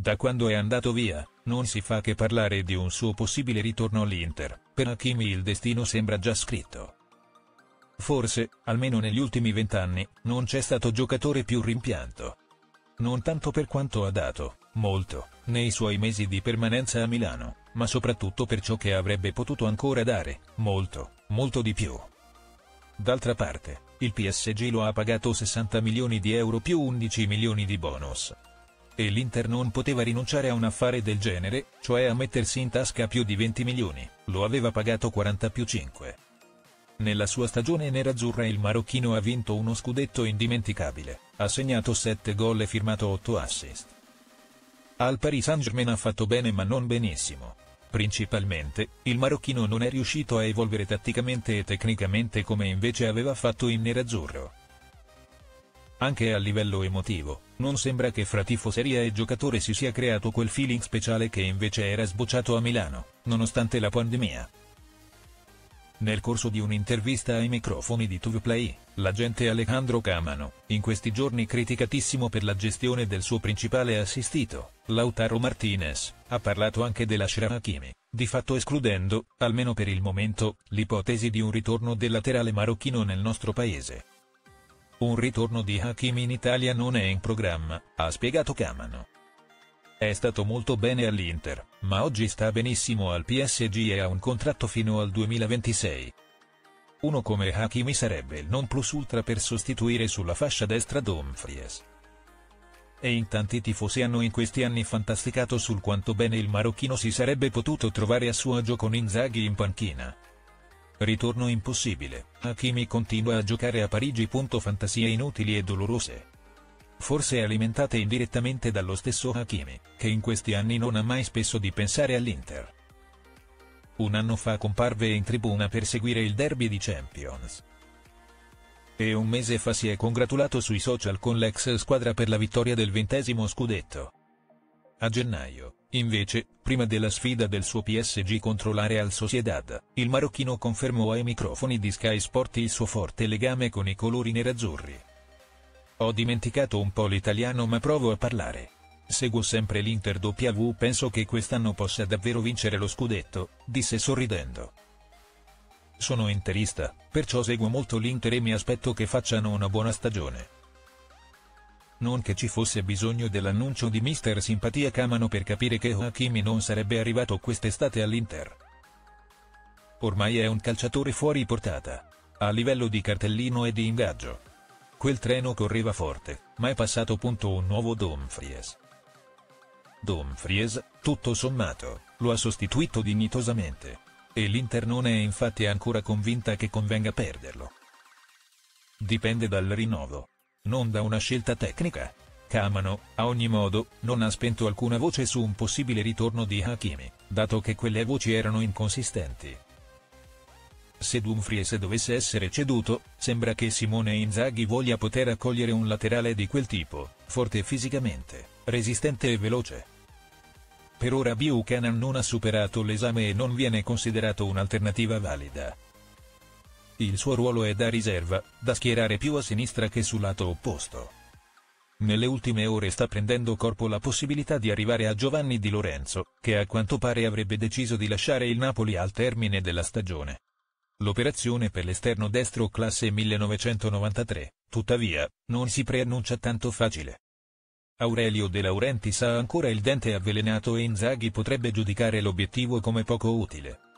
Da quando è andato via, non si fa che parlare di un suo possibile ritorno all'Inter, per Hakimi il destino sembra già scritto. Forse, almeno negli ultimi vent'anni, non c'è stato giocatore più rimpianto. Non tanto per quanto ha dato, molto, nei suoi mesi di permanenza a Milano, ma soprattutto per ciò che avrebbe potuto ancora dare, molto, molto di più. D'altra parte, il PSG lo ha pagato 60 milioni di euro più 11 milioni di bonus. E l'Inter non poteva rinunciare a un affare del genere, cioè a mettersi in tasca più di 20 milioni, lo aveva pagato 40 più 5. Nella sua stagione nerazzurra il marocchino ha vinto uno scudetto indimenticabile, ha segnato 7 gol e firmato 8 assist. Al Paris Saint-Germain ha fatto bene ma non benissimo. Principalmente, il marocchino non è riuscito a evolvere tatticamente e tecnicamente come invece aveva fatto in nerazzurro. Anche a livello emotivo, non sembra che fra tifoseria e giocatore si sia creato quel feeling speciale che invece era sbocciato a Milano, nonostante la pandemia. Nel corso di un'intervista ai microfoni di TuvePlay, l'agente Alejandro Camano, in questi giorni criticatissimo per la gestione del suo principale assistito, Lautaro Martinez, ha parlato anche della Hakimi, di fatto escludendo, almeno per il momento, l'ipotesi di un ritorno del laterale marocchino nel nostro paese. Un ritorno di Hakimi in Italia non è in programma, ha spiegato Camano. È stato molto bene all'Inter, ma oggi sta benissimo al PSG e ha un contratto fino al 2026. Uno come Hakimi sarebbe il non plus ultra per sostituire sulla fascia destra Dumfries. E in tanti tifosi hanno in questi anni fantasticato sul quanto bene il marocchino si sarebbe potuto trovare a suo agio con Inzaghi in panchina. Ritorno impossibile, Hakimi continua a giocare a Parigi. Fantasie inutili e dolorose forse alimentate indirettamente dallo stesso Hakimi, che in questi anni non ha mai spesso di pensare all'Inter. Un anno fa comparve in tribuna per seguire il derby di Champions. E un mese fa si è congratulato sui social con l'ex squadra per la vittoria del ventesimo scudetto. A gennaio, invece, prima della sfida del suo PSG contro la Real Sociedad, il marocchino confermò ai microfoni di Sky Sport il suo forte legame con i colori nerazzurri. Ho dimenticato un po' l'italiano ma provo a parlare. Seguo sempre l'Inter W penso che quest'anno possa davvero vincere lo scudetto, disse sorridendo. Sono interista, perciò seguo molto l'Inter e mi aspetto che facciano una buona stagione. Non che ci fosse bisogno dell'annuncio di Mister Simpatia Camano per capire che Hakimi non sarebbe arrivato quest'estate all'Inter. Ormai è un calciatore fuori portata. A livello di cartellino e di ingaggio. Quel treno correva forte, ma è passato punto un nuovo Dumfries. Dumfries, tutto sommato, lo ha sostituito dignitosamente. E l'Inter non è infatti ancora convinta che convenga perderlo. Dipende dal rinnovo. Non da una scelta tecnica. Camano, a ogni modo, non ha spento alcuna voce su un possibile ritorno di Hakimi, dato che quelle voci erano inconsistenti. Se Dumfries dovesse essere ceduto, sembra che Simone Inzaghi voglia poter accogliere un laterale di quel tipo, forte fisicamente, resistente e veloce. Per ora Buchanan non ha superato l'esame e non viene considerato un'alternativa valida. Il suo ruolo è da riserva, da schierare più a sinistra che sul lato opposto. Nelle ultime ore sta prendendo corpo la possibilità di arrivare a Giovanni Di Lorenzo, che a quanto pare avrebbe deciso di lasciare il Napoli al termine della stagione. L'operazione per l'esterno destro classe 1993, tuttavia, non si preannuncia tanto facile. Aurelio De Laurentiis ha ancora il dente avvelenato e Inzaghi potrebbe giudicare l'obiettivo come poco utile.